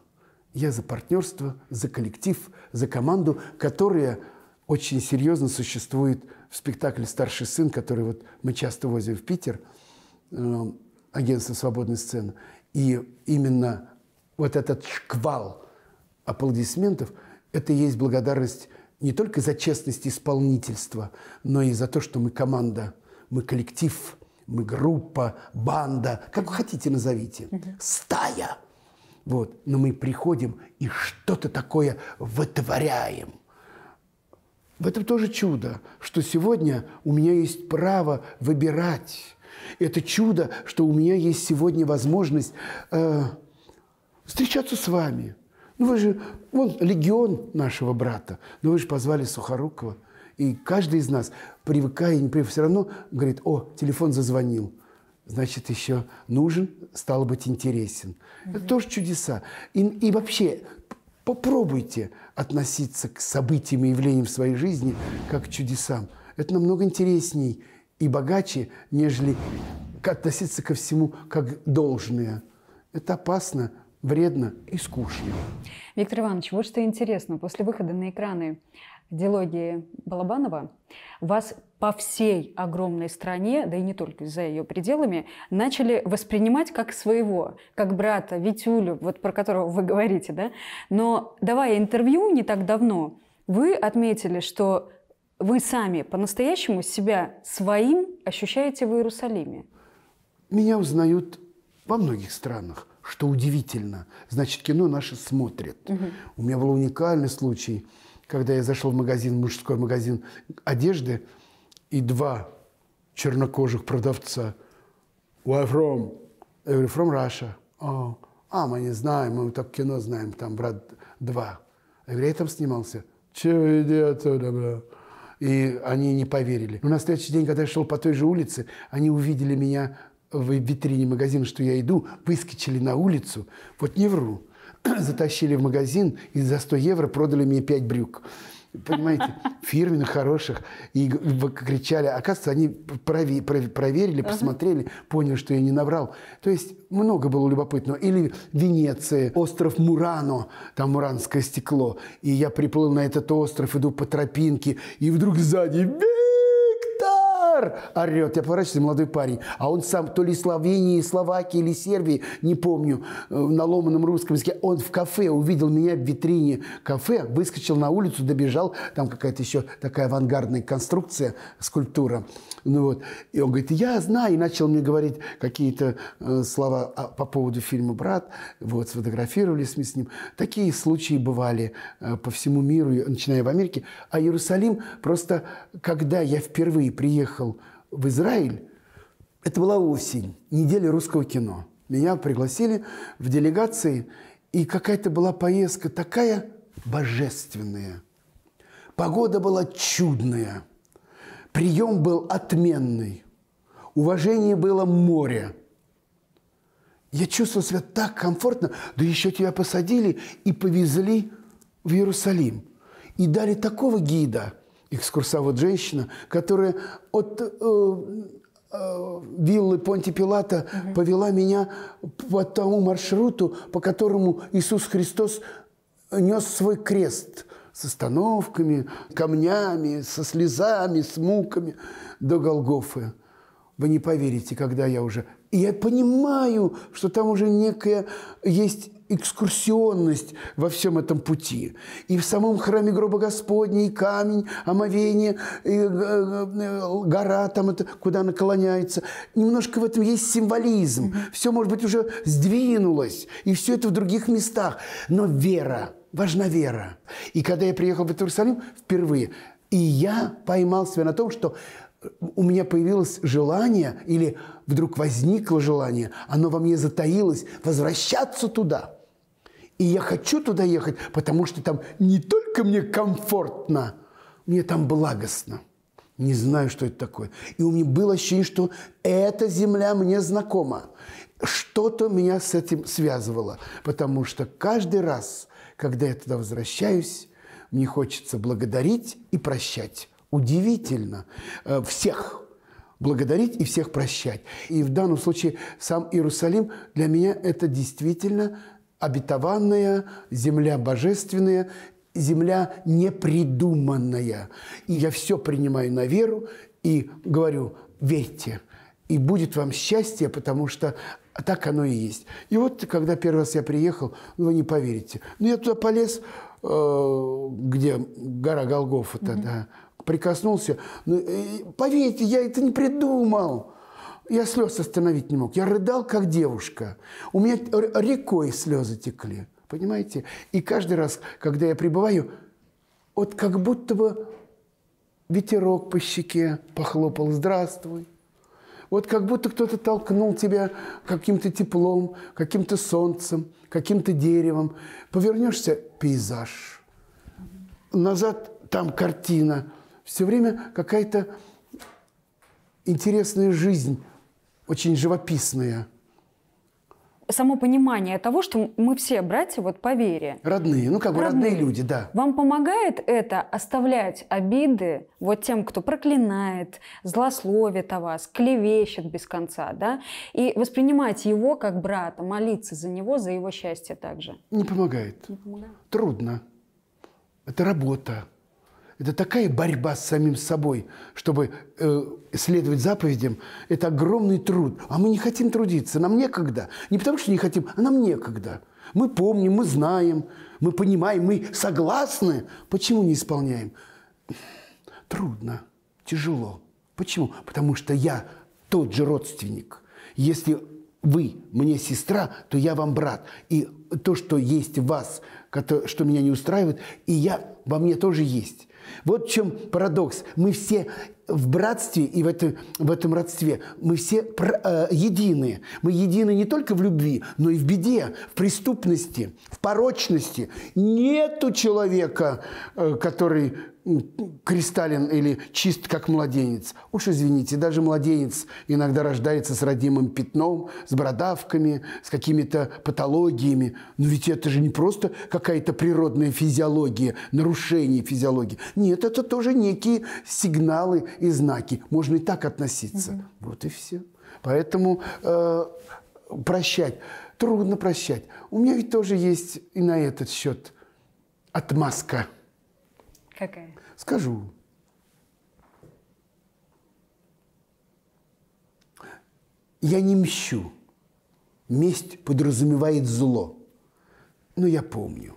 Я за партнерство, за коллектив, за команду, которая очень серьезно существует в спектакле «Старший сын», который вот мы часто возим в Питер, э, агентство «Свободной сцены». И именно вот этот шквал аплодисментов – это и есть благодарность не только за честность исполнительства, но и за то, что мы команда, мы коллектив, мы группа, банда, как вы хотите назовите, стая. Вот. Но мы приходим и что-то такое вытворяем. В этом тоже чудо, что сегодня у меня есть право выбирать. Это чудо, что у меня есть сегодня возможность э, встречаться с вами – ну вы же, вон, легион нашего брата, но вы же позвали Сухорукова. И каждый из нас, привыкая, не привыкая, все равно говорит, о, телефон зазвонил. Значит, еще нужен, стало быть, интересен. Mm-hmm. Это тоже чудеса. И, и вообще, попробуйте относиться к событиям и явлениям в своей жизни как к чудесам. Это намного интересней и богаче, нежели относиться ко всему как должное. Это опасно, вредно и скучно. Виктор Иванович, вот что интересно. После выхода на экраны диалогии Балабанова вас по всей огромной стране, да и не только за ее пределами, начали воспринимать как своего, как брата Витюлю, вот про которого вы говорите, да? Но давая интервью не так давно, вы отметили, что вы сами по-настоящему себя своим ощущаете в Иерусалиме. Меня узнают во многих странах что удивительно. Значит, кино наше смотрят. Угу. У меня был уникальный случай, когда я зашел в магазин, мужской магазин одежды, и два чернокожих продавца. Where from? Я говорю, from Russia. Oh. А, мы не знаем, мы так кино знаем, там, брат, два. Я говорю, я там снимался. Чего иди отсюда, бля? И они не поверили. Но на следующий день, когда я шел по той же улице, они увидели меня в витрине магазина, что я иду, выскочили на улицу, вот не вру, затащили в магазин и за 100 евро продали мне 5 брюк. Понимаете, фирменных, хороших. И кричали. Оказывается, они проверили, посмотрели, поняли, что я не наврал. То есть много было любопытного. Или Венеция, остров Мурано, там муранское стекло. И я приплыл на этот остров, иду по тропинке, и вдруг сзади Гитлер! орет. Я поворачиваюсь, молодой парень. А он сам то ли Словении, Словакии или Сербии, не помню, э, на ломаном русском языке. Он в кафе увидел меня в витрине кафе, выскочил на улицу, добежал. Там какая-то еще такая авангардная конструкция, скульптура. Ну вот. И он говорит, я знаю. И начал мне говорить какие-то э, слова по поводу фильма «Брат». Вот, сфотографировались мы с ним. Такие случаи бывали э, по всему миру, начиная в Америке. А Иерусалим просто, когда я впервые приехал в Израиль, это была осень, неделя русского кино. Меня пригласили в делегации, и какая-то была поездка такая божественная. Погода была чудная, прием был отменный, уважение было море. Я чувствовал себя так комфортно, да еще тебя посадили и повезли в Иерусалим. И дали такого гида – экскурсовод женщина, которая от э, э, виллы Понти Пилата угу. повела меня по тому маршруту, по которому Иисус Христос нес свой крест с остановками, камнями, со слезами, с муками до Голгофы. Вы не поверите, когда я уже... И я понимаю, что там уже некая есть экскурсионность во всем этом пути. И в самом храме гроба Господня, и камень, омовение, и э, э, гора там, это, куда наклоняется. Немножко в этом есть символизм. Все, может быть, уже сдвинулось, и все это в других местах. Но вера, важна вера. И когда я приехал в Иерусалим впервые, и я поймал себя на том, что у меня появилось желание или вдруг возникло желание, оно во мне затаилось, возвращаться туда – и я хочу туда ехать, потому что там не только мне комфортно, мне там благостно. Не знаю, что это такое. И у меня было ощущение, что эта земля мне знакома. Что-то меня с этим связывало. Потому что каждый раз, когда я туда возвращаюсь, мне хочется благодарить и прощать. Удивительно. Э, всех благодарить и всех прощать. И в данном случае сам Иерусалим для меня это действительно обетованная земля божественная, земля непридуманная. И я все принимаю на веру и говорю, верьте, и будет вам счастье, потому что так оно и есть. И вот, когда первый раз я приехал, ну, вы не поверите, ну, я туда полез, э, где гора Голгофа тогда, mm-hmm. прикоснулся. Ну, поверьте, я это не придумал. Я слез остановить не мог. Я рыдал, как девушка. У меня рекой слезы текли. Понимаете? И каждый раз, когда я прибываю, вот как будто бы ветерок по щеке похлопал «Здравствуй». Вот как будто кто-то толкнул тебя каким-то теплом, каким-то солнцем, каким-то деревом. Повернешься – пейзаж. Назад там картина. Все время какая-то интересная жизнь, очень живописная – само понимание того, что мы все братья вот по вере. Родные, ну как бы родные, родные люди, да. Вам помогает это оставлять обиды вот тем, кто проклинает, злословит о вас, клевещет без конца, да, и воспринимать его как брата, молиться за него, за его счастье также? Не помогает. Не помогает. Трудно. Это работа. Это такая борьба с самим собой, чтобы э, следовать заповедям. Это огромный труд. А мы не хотим трудиться, нам некогда. Не потому что не хотим, а нам некогда. Мы помним, мы знаем, мы понимаем, мы согласны. Почему не исполняем? Трудно, тяжело. Почему? Потому что я тот же родственник. Если вы мне сестра, то я вам брат. И то, что есть в вас, что меня не устраивает, и я во мне тоже есть. Вот в чем парадокс. Мы все в братстве и в, это, в этом родстве, мы все э, едины. Мы едины не только в любви, но и в беде, в преступности, в порочности. Нету человека, э, который кристаллин или чист, как младенец. Уж извините, даже младенец иногда рождается с родимым пятном, с бородавками, с какими-то патологиями. Но ведь это же не просто какая-то природная физиология, нарушение физиологии. Нет, это тоже некие сигналы и знаки. Можно и так относиться. Угу. Вот и все. Поэтому э, прощать. Трудно прощать. У меня ведь тоже есть и на этот счет отмазка. Скажу. Я не мщу. Месть подразумевает зло. Но я помню.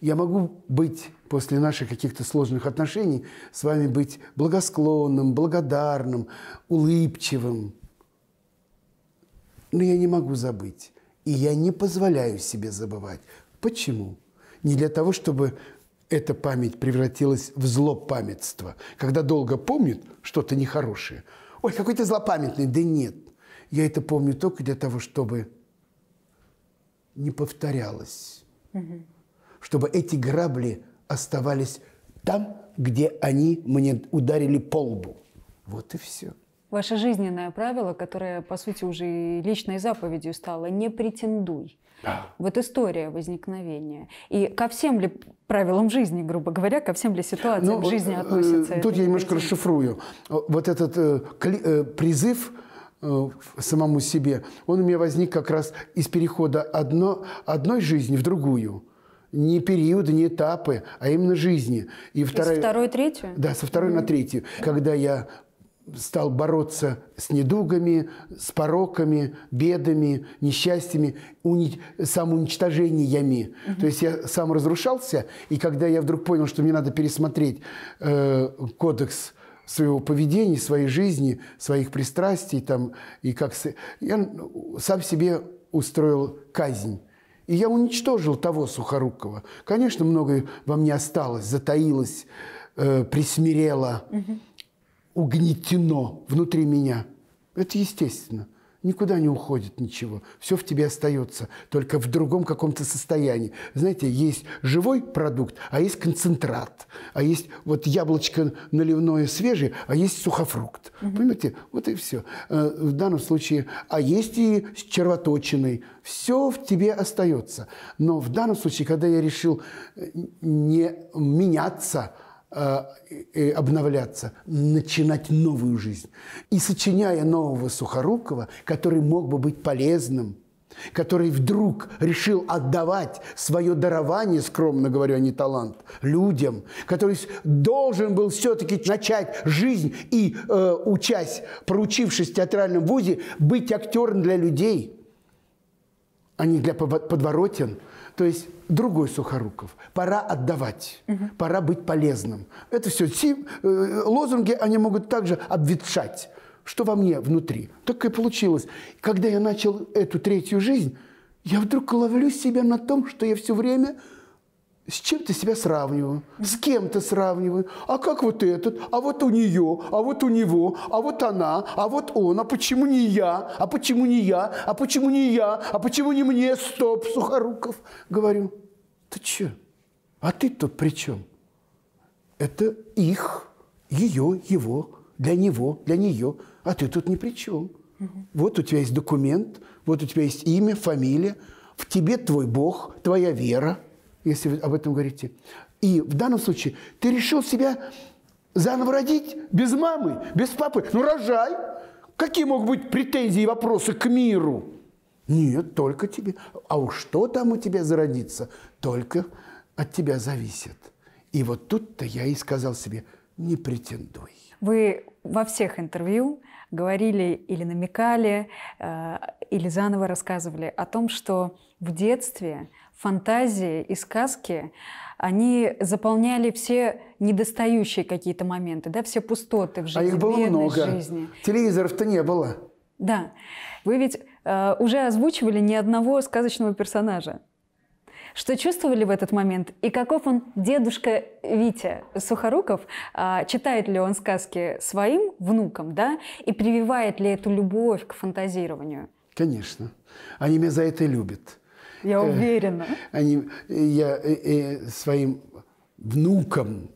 Я могу быть после наших каких-то сложных отношений с вами быть благосклонным, благодарным, улыбчивым. Но я не могу забыть. И я не позволяю себе забывать. Почему? Не для того, чтобы эта память превратилась в злопамятство. Когда долго помнит что-то нехорошее. Ой, какой ты злопамятный. Да нет. Я это помню только для того, чтобы не повторялось. Угу. Чтобы эти грабли оставались там, где они мне ударили по лбу. Вот и все. Ваше жизненное правило, которое, по сути, уже и личной заповедью стало, не претендуй. Да. Вот история возникновения. И ко всем ли правилам жизни, грубо говоря, ко всем ли ситуациям ну, в жизни э, относятся? Тут я немножко расшифрую. Вот этот э, э, призыв э, самому себе, он у меня возник как раз из перехода одно, одной жизни в другую не периоды, не этапы, а именно жизни. И вторая, второй, третью? Да, со второй mm-hmm. на третью. Когда я стал бороться с недугами, с пороками, бедами, несчастьями, уни... самоуничтожениями. Угу. То есть я сам разрушался, и когда я вдруг понял, что мне надо пересмотреть э, кодекс своего поведения, своей жизни, своих пристрастий, там, и как... Я сам себе устроил казнь. И я уничтожил того Сухорукова. Конечно, многое во мне осталось, затаилось, э, присмирело. Угу угнетено внутри меня. Это естественно. никуда не уходит ничего. Все в тебе остается, только в другом каком-то состоянии. Знаете, есть живой продукт, а есть концентрат. А есть вот яблочко наливное свежее, а есть сухофрукт. Угу. Понимаете? Вот и все. Э, в данном случае, а есть и с червоточиной. Все в тебе остается. Но в данном случае, когда я решил э, не меняться, обновляться, начинать новую жизнь. И сочиняя нового Сухорукова, который мог бы быть полезным, который вдруг решил отдавать свое дарование, скромно говорю, а не талант, людям, который должен был все-таки начать жизнь и, э, учась, проучившись в театральном вузе, быть актером для людей, а не для подворотен. То есть другой Сухоруков. Пора отдавать, угу. пора быть полезным. Это все. Э, лозунги, они могут также обветшать. Что во мне внутри? Так и получилось. Когда я начал эту третью жизнь, я вдруг ловлю себя на том, что я все время с чем-то себя сравниваю, с кем-то сравниваю. А как вот этот? А вот у нее, а вот у него, а вот она, а вот он. А почему не я? А почему не я? А почему не я? А почему не мне? Стоп, Сухоруков. Говорю, ты че? А ты тут при чем? Это их, ее, его, для него, для нее. А ты тут ни при чем. Угу. Вот у тебя есть документ, вот у тебя есть имя, фамилия, в тебе твой Бог, твоя вера – если вы об этом говорите. И в данном случае ты решил себя заново родить без мамы, без папы. Ну, рожай. Какие могут быть претензии и вопросы к миру? Нет, только тебе. А уж что там у тебя зародится, только от тебя зависит. И вот тут-то я и сказал себе, не претендуй. Вы во всех интервью говорили или намекали, э, или заново рассказывали о том, что в детстве фантазии и сказки, они заполняли все недостающие какие-то моменты, да, все пустоты в жизни, а их было много. жизни. Телевизоров-то не было. Да. Вы ведь э, уже озвучивали ни одного сказочного персонажа. Что чувствовали в этот момент? И каков он, дедушка Витя Сухоруков, э, читает ли он сказки своим внукам, да? И прививает ли эту любовь к фантазированию? Конечно. Они меня за это любят. Я э, уверена. Они, я э, э, своим внукам,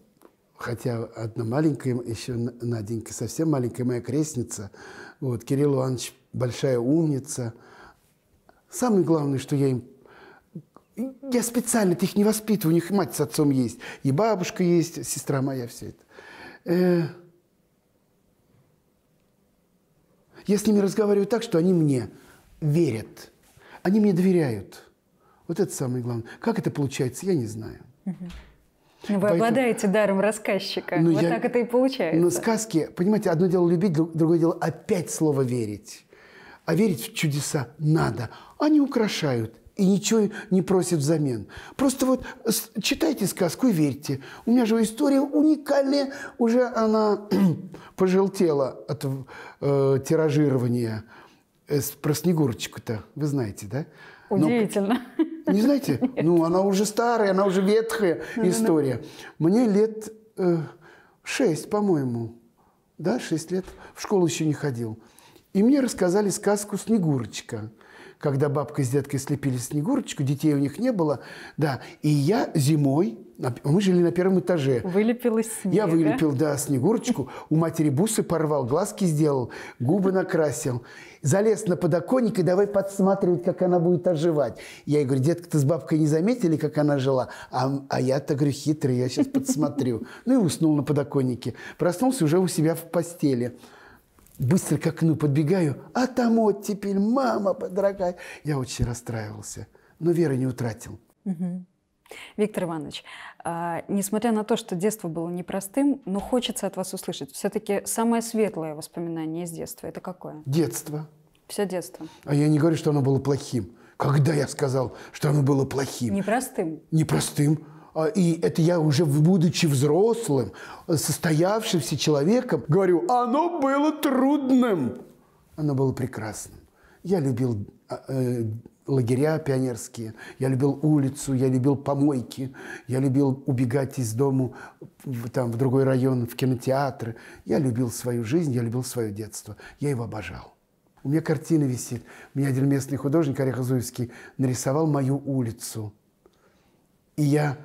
хотя одна маленькая, еще Наденька, совсем маленькая моя крестница, вот, Кирилл Иванович большая умница. Самое главное, что я им я специально их не воспитываю, у них мать с отцом есть, и бабушка есть, сестра моя, все это. Э, я с ними разговариваю так, что они мне верят, они мне доверяют. Вот это самое главное. Как это получается, я не знаю. Ну, вы Поэтому, обладаете даром рассказчика. Ну, вот я, так это и получается. Но сказки, понимаете, одно дело любить, другое дело опять слово верить. А верить в чудеса надо. Они украшают и ничего не просят взамен. Просто вот читайте сказку и верьте. У меня же история уникальная. Уже она пожелтела от э, тиражирования. Э, про Снегурочку-то, вы знаете, да? Удивительно. Но, не знаете? Ну, она уже старая, она уже ветхая история. Мне лет э, шесть, по-моему. Да, шесть лет. В школу еще не ходил. И мне рассказали сказку «Снегурочка». Когда бабка с дедкой слепили Снегурочку, детей у них не было. Да, и я зимой мы жили на первом этаже. Вылепил из снега. Я вылепил, да, Снегурочку. У матери бусы порвал, глазки сделал, губы накрасил. Залез на подоконник и давай подсматривать, как она будет оживать. Я ей говорю, детка, ты с бабкой не заметили, как она жила? А, а я-то, говорю, хитрый, я сейчас подсмотрю. Ну и уснул на подоконнике. Проснулся уже у себя в постели. Быстро к окну подбегаю, а там оттепель, мама дорогая. Я очень расстраивался, но веры не утратил. Угу. Виктор Иванович, а, несмотря на то, что детство было непростым, но хочется от вас услышать, все-таки самое светлое воспоминание из детства – это какое? Детство. Все детство. А я не говорю, что оно было плохим. Когда я сказал, что оно было плохим? Непростым. Непростым. А, и это я уже, будучи взрослым, состоявшимся человеком, говорю, оно было трудным. Оно было прекрасным. Я любил а, э, лагеря пионерские, я любил улицу, я любил помойки, я любил убегать из дому в, там, в другой район, в кинотеатры. Я любил свою жизнь, я любил свое детство. Я его обожал. У меня картина висит. Меня один местный художник, Орех Зуевский, нарисовал мою улицу. И я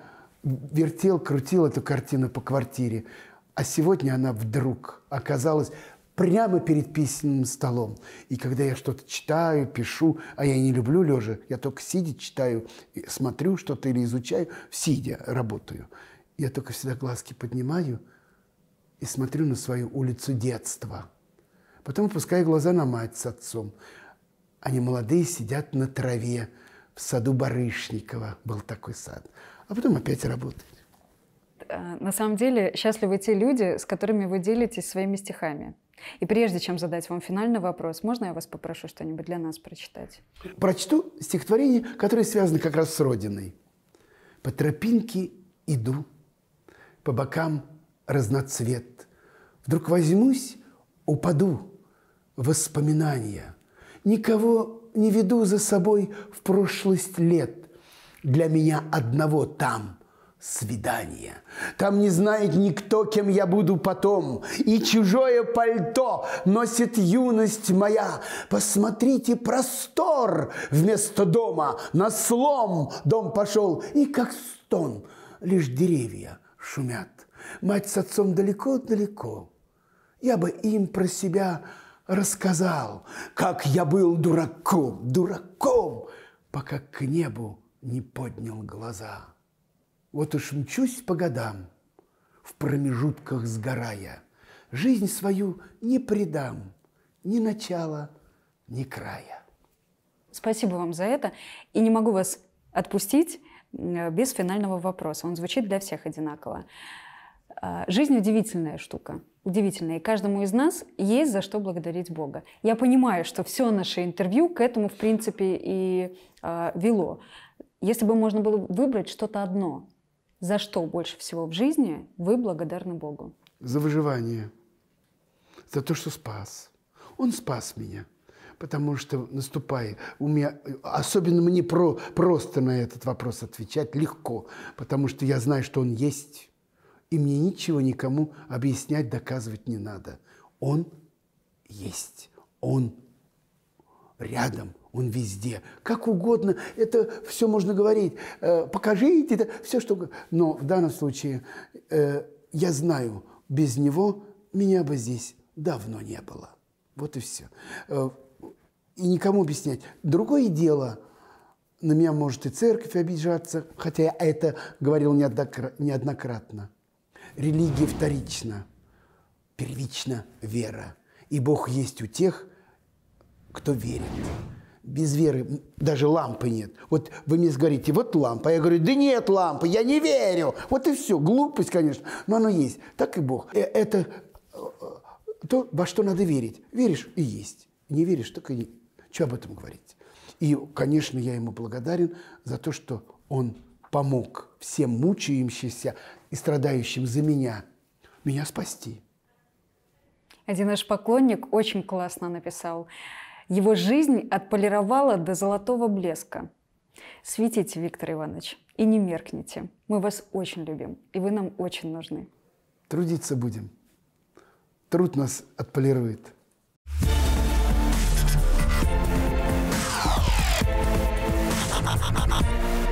вертел, крутил эту картину по квартире. А сегодня она вдруг оказалась прямо перед письменным столом. И когда я что-то читаю, пишу, а я не люблю лежа, я только сидя читаю, смотрю что-то или изучаю, сидя работаю. Я только всегда глазки поднимаю и смотрю на свою улицу детства. Потом опускаю глаза на мать с отцом. Они молодые сидят на траве в саду Барышникова. Был такой сад. А потом опять работают. Э, на самом деле счастливы те люди, с которыми вы делитесь своими стихами. И прежде чем задать вам финальный вопрос, можно я вас попрошу что-нибудь для нас прочитать? Прочту стихотворение, которое связано как раз с Родиной. «По тропинке иду, по бокам разноцвет. Вдруг возьмусь, упаду, воспоминания. Никого не веду за собой в прошлость лет. Для меня одного там – свидание. Там не знает никто, кем я буду потом. И чужое пальто носит юность моя. Посмотрите, простор вместо дома. На слом дом пошел. И как стон, лишь деревья шумят. Мать с отцом далеко-далеко. Я бы им про себя рассказал, как я был дураком, дураком, пока к небу не поднял глаза. Вот уж мчусь по годам, в промежутках сгорая. Жизнь свою не предам, ни начала, ни края. Спасибо вам за это. И не могу вас отпустить без финального вопроса. Он звучит для всех одинаково. А, жизнь удивительная штука, удивительная. И каждому из нас есть за что благодарить Бога. Я понимаю, что все наше интервью к этому, в принципе, и э, вело. Если бы можно было выбрать что-то одно, за что больше всего в жизни вы благодарны Богу? За выживание. За то, что спас. Он спас меня. Потому что наступая, у меня, особенно мне про, просто на этот вопрос отвечать легко, потому что я знаю, что он есть, и мне ничего никому объяснять, доказывать не надо. Он есть, он рядом, он везде. Как угодно, это все можно говорить. Э, покажите, это все, что... Но в данном случае э, я знаю, без него меня бы здесь давно не было. Вот и все. Э, и никому объяснять. Другое дело, на меня может и церковь обижаться, хотя я это говорил неоднократно. Религия вторична, первична вера. И Бог есть у тех, кто верит без веры даже лампы нет. Вот вы мне говорите, вот лампа. Я говорю, да нет лампы, я не верю. Вот и все. Глупость, конечно, но оно есть. Так и Бог. Э, это э, то, во что надо верить. Веришь и есть. Не веришь, так и не. Что об этом говорить? И, конечно, я ему благодарен за то, что он помог всем мучающимся и страдающим за меня, меня спасти. Один наш поклонник очень классно написал. Его жизнь отполировала до золотого блеска. Светите, Виктор Иванович, и не меркните. Мы вас очень любим, и вы нам очень нужны. Трудиться будем. Труд нас отполирует. Ha ha ha ha!